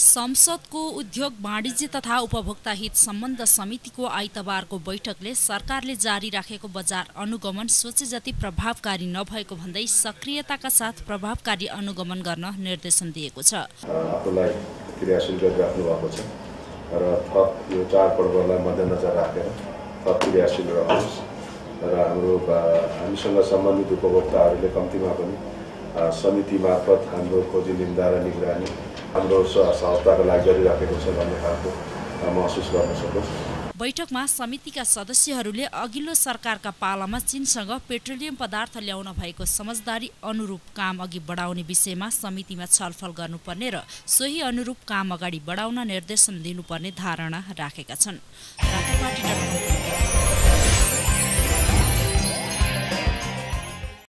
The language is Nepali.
संसदको उद्योग वाणिज्य तथा उपभोक्ता हित सम्बन्ध समितिको आइतबारको बैठकले सरकारले जारी राखेको बजार अनुगमन सोचे जति प्रभावकारी नभएको भन्दै सक्रियताका साथ प्रभावकारी अनुगमन गर्न निर्देशन दिएको छ। क्रियाशील भएको छ र थप यो मध्यनजर राखेर थप क्रियाशील र हाम्रो हामीसँग सम्बन्धित उपभोक्ताहरूले कम्तीमा पनि समिति मार्फत हाम्रो खोजी निम्दा र निगरानी हाम्रो सहजताको लागि गरिराखेको छ भन्ने खालको महसुस गर्न सकोस्। बैठकमा समितिका सदस्यहरूले अघिल्लो सरकारका पालामा चीनसँग पेट्रोलियम पदार्थ ल्याउन भएको समझदारी अनुरूप काम अघि बढाउने विषयमा समितिमा छलफल गर्नुपर्ने र सोही अनुरूप काम अगाडि बढाउन निर्देशन दिनुपर्ने धारणा राखेका छन्।